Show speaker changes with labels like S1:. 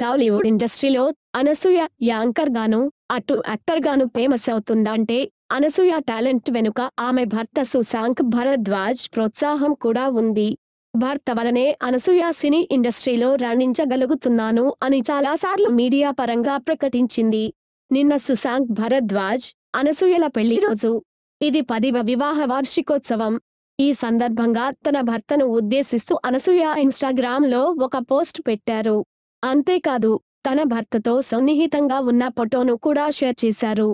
S1: టాలీవుడ్ ఇండస్ట్రీలో అనసూయ యాంకర్ గాను అటు యాక్టర్ గాను ఫేమస్ అవుతుందంటే అనసూయ టాలెంట్ వెనుక ఆమె భర్త సుశాంక్ భరద్వాజ్ ప్రోత్సాహం కూడా ఉంది. భర్త వలనే అనసూయ సినీ ఇండస్ట్రీలో రాణించగలుగుతున్నాను అని చాలాసార్లు మీడియా పరంగా ప్రకటించింది. నిన్న సుశాంక్ భరద్వాజ్ అనసూయల పెళ్ళి రోజు. ఇది పదివ వివాహ వార్షికోత్సవం. ఈ సందర్భంగా తన భర్తను ఉద్దేశిస్తూ అనసూయ ఇన్స్టాగ్రామ్లో ఒక పోస్ట్ పెట్టారు. అంతేకాదు తన భర్తతో సన్నిహితంగా ఉన్న ఫోటోను కూడా షేర్ చేశారు.